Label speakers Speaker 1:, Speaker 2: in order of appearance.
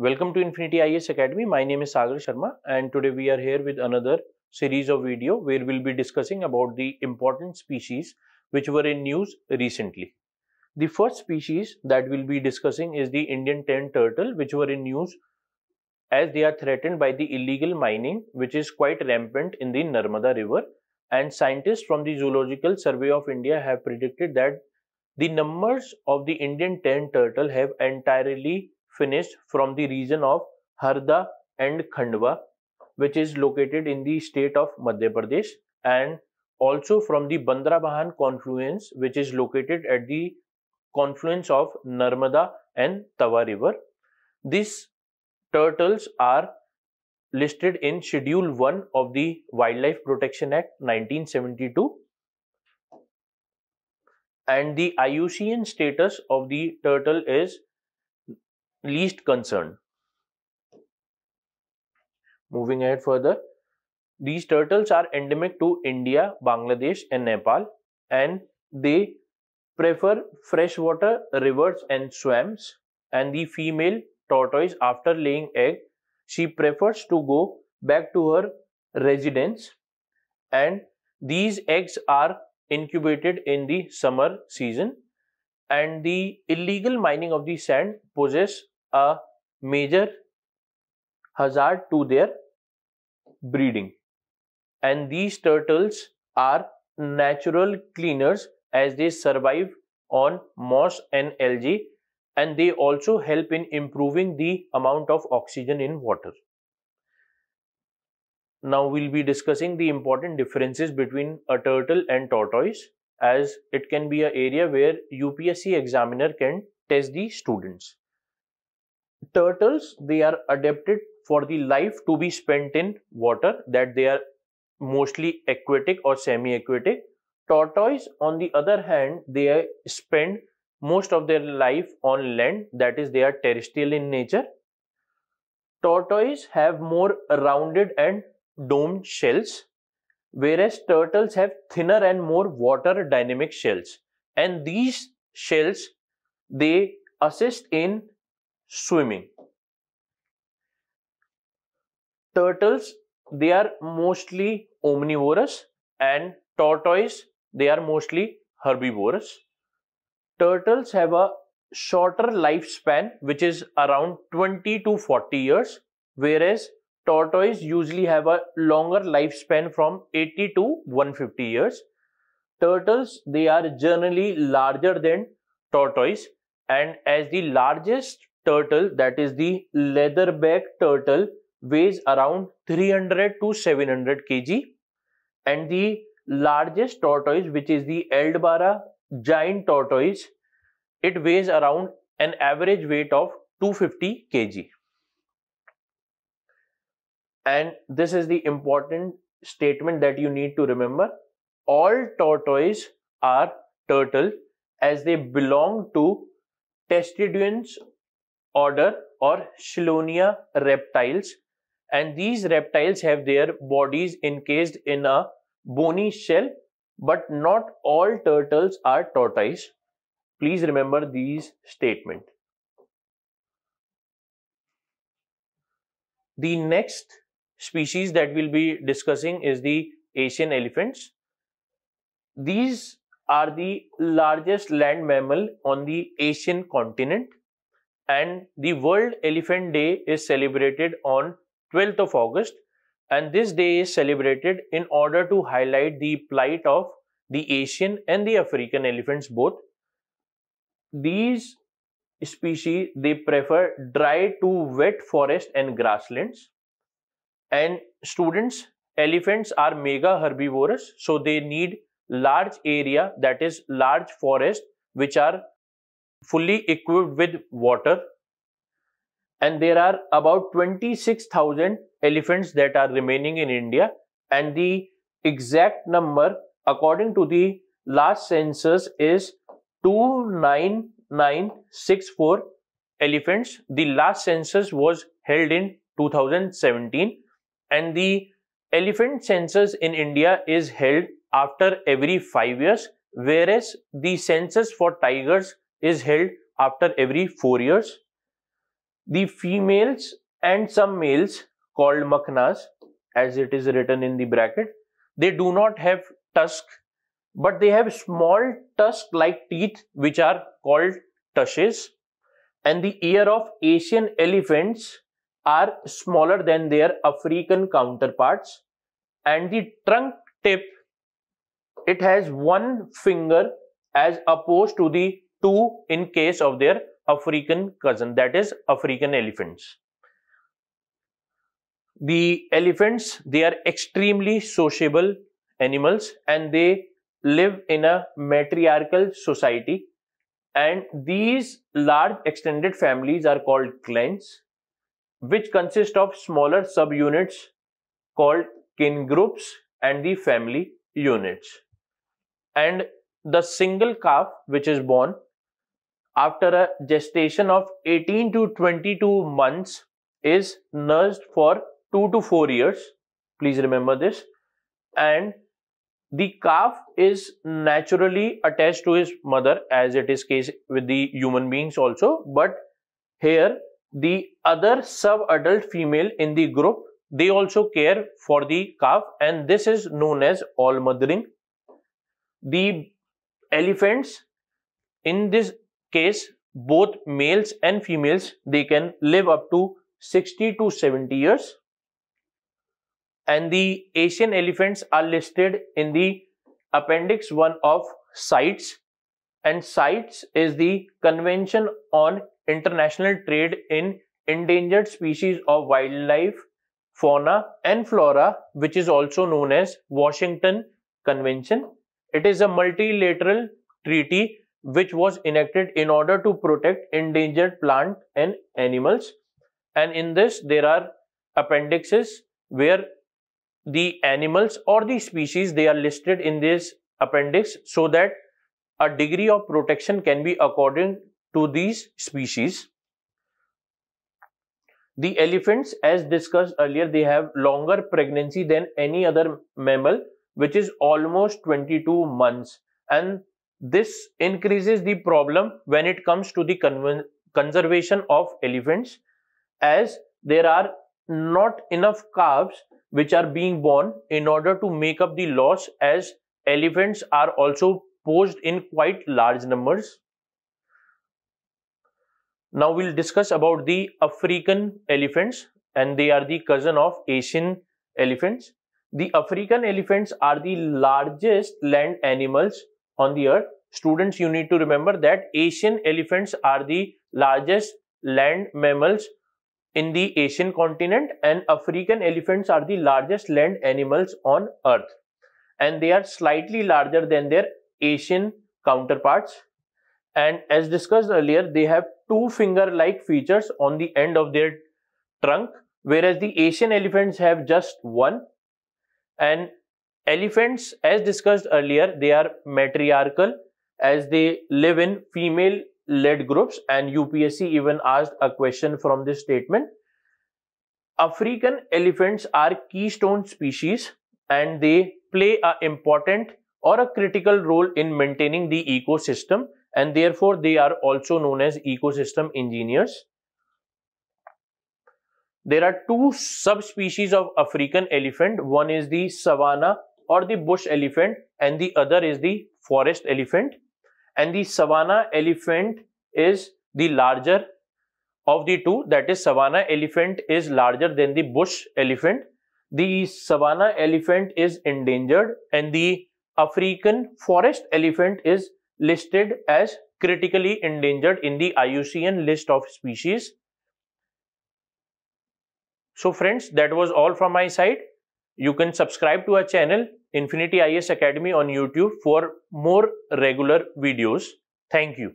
Speaker 1: Welcome to Infinity IAS Academy. My name is Sagar Sharma and today we are here with another series of video where we'll be discussing about the important species which were in news recently. The first species that we'll be discussing is the Indian tent turtle which were in news as they are threatened by the illegal mining which is quite rampant in the Narmada river and scientists from the Zoological Survey of India have predicted that the numbers of the Indian tent turtle have entirely finished from the region of Harda and Khandwa which is located in the state of Madhya Pradesh and also from the Bandrabhan confluence which is located at the confluence of Narmada and Tawa river. These turtles are listed in Schedule 1 of the Wildlife Protection Act 1972 and the IUCN status of the turtle is least concern. Moving ahead further, these turtles are endemic to India, Bangladesh and Nepal and they prefer freshwater rivers and swamps and the female tortoise after laying egg she prefers to go back to her residence and these eggs are incubated in the summer season and the illegal mining of the sand poses a major hazard to their breeding and these turtles are natural cleaners as they survive on moss and algae and they also help in improving the amount of oxygen in water. Now we'll be discussing the important differences between a turtle and tortoise as it can be an area where UPSC examiner can test the students. Turtles, they are adapted for the life to be spent in water that they are mostly aquatic or semi-aquatic. Tortoise, on the other hand, they spend most of their life on land that is they are terrestrial in nature. Tortoise have more rounded and domed shells whereas turtles have thinner and more water dynamic shells. And these shells they assist in swimming. Turtles they are mostly omnivorous and tortoise they are mostly herbivorous. Turtles have a shorter lifespan which is around 20 to 40 years whereas tortoise usually have a longer lifespan from 80 to 150 years. Turtles, they are generally larger than tortoise. And as the largest turtle that is the leatherback turtle weighs around 300 to 700 kg. And the largest tortoise which is the Aldabra giant tortoise it weighs around an average weight of 250 kg and this is the important statement that you need to remember. All tortoise are turtle as they belong to testudines order or Chelonia reptiles. And these reptiles have their bodies encased in a bony shell but not all turtles are tortoise. Please remember these statement. The next species that we'll be discussing is the Asian elephants. These are the largest land mammal on the Asian continent and the World Elephant Day is celebrated on 12th of August and this day is celebrated in order to highlight the plight of the Asian and the African elephants both. These species they prefer dry to wet forest and grasslands and students elephants are mega herbivorous so they need large area that is large forest which are fully equipped with water. And there are about 26000 elephants that are remaining in india. And the exact number according to the last census is 29964 elephants. The last census was held in 2017 and the elephant census in India is held after every 5 years whereas the census for tigers is held after every 4 years. The females and some males called makhnas as it is written in the bracket, they do not have tusk but they have small tusk like teeth which are called tushes and the ear of Asian elephants are smaller than their African counterparts. And the trunk tip it has one finger as opposed to the two in case of their African cousin that is African elephants. The elephants they are extremely sociable animals and they live in a matriarchal society. And these large extended families are called clans which consist of smaller subunits called kin groups and the family units. And the single calf which is born after a gestation of 18 to 22 months is nursed for 2 to 4 years. Please remember this. And the calf is naturally attached to his mother as it is case with the human beings also. But here the other sub-adult female in the group they also care for the calf and this is known as allomothering the elephants in this case both males and females they can live up to 60 to 70 years. And the asian elephants are listed in the appendix 1 of CITES and CITES is the convention on international trade in endangered species of wildlife fauna and flora which is also known as washington convention. It is a multilateral treaty which was enacted in order to protect endangered plant and animals. And in this there are appendixes where the animals or the species they are listed in this appendix so that a degree of protection can be according to these species. The elephants as discussed earlier they have longer pregnancy than any other mammal which is almost 22 months and this increases the problem when it comes to the conservation of elephants as there are not enough calves which are being born in order to make up the loss as elephants are also poached in quite large numbers. Now we'll discuss about the African elephants and they are the cousin of Asian elephants. The African elephants are the largest land animals on the earth. Students, you need to remember that Asian elephants are the largest land mammals in the Asian continent and African elephants are the largest land animals on earth. And they are slightly larger than their Asian counterparts. And as discussed earlier, they have two finger-like features on the end of their trunk, whereas the Asian elephants have just one. And elephants as discussed earlier they are matriarchal as they live in female led groups and UPSC even asked a question from this statement. African elephants are keystone species and they play a important or a critical role in maintaining the ecosystem and therefore they are also known as ecosystem engineers there are two subspecies of African elephant. One is the savanna or the bush elephant and the other is the forest elephant. And the savanna elephant is the larger of the two that is savanna elephant is larger than the bush elephant. The savanna elephant is endangered and the African forest elephant is listed as critically endangered in the IUCN list of species so friends, that was all from my side. You can subscribe to our channel Infinity IAS Academy on YouTube for more regular videos. Thank you.